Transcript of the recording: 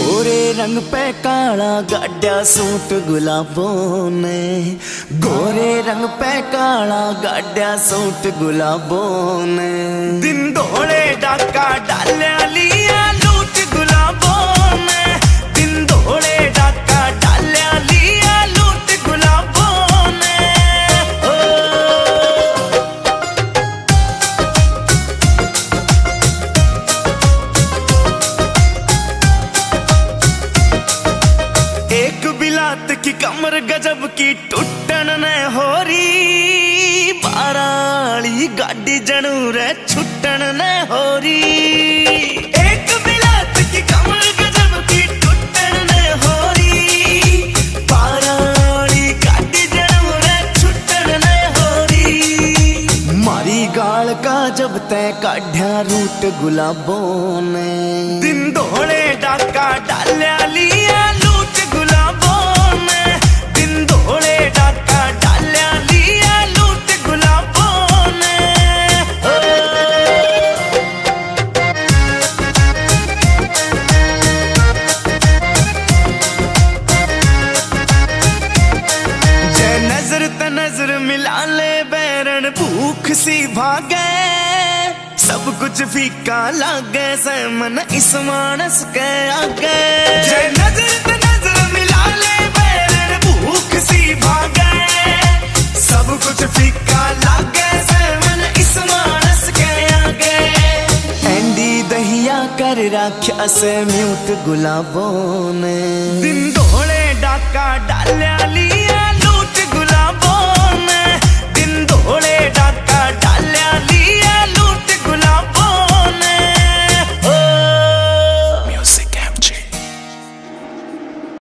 रंग पे काला गाड्या सूट गुलाबों ने गोरे रंग पे काला गाड्या सूट गुलाबों ने दिन धोले डाका डाल्या बिलात की कमर गजब की टूटन न हो रही बाराली गाड़ी जनू रे छुटन ने हो रही कमर गजब की टुटन ने हो रही गाड़ी ने हो रही मारी का जब तय काढ़्या रूट गुलाबों ने। दिन धोले डाका डाल्या भूख सी भागे, सब कुछ फीका लागे से मन इस मानस के आगे। नज़र नज़र मिला ले भूख सी भागे, सब कुछ फीका लागे से मन इस मानस के आगे। एंडी दहिया कर राख्या से म्यूट गुलाबों ने। दिन धोले डाका डाल्या ली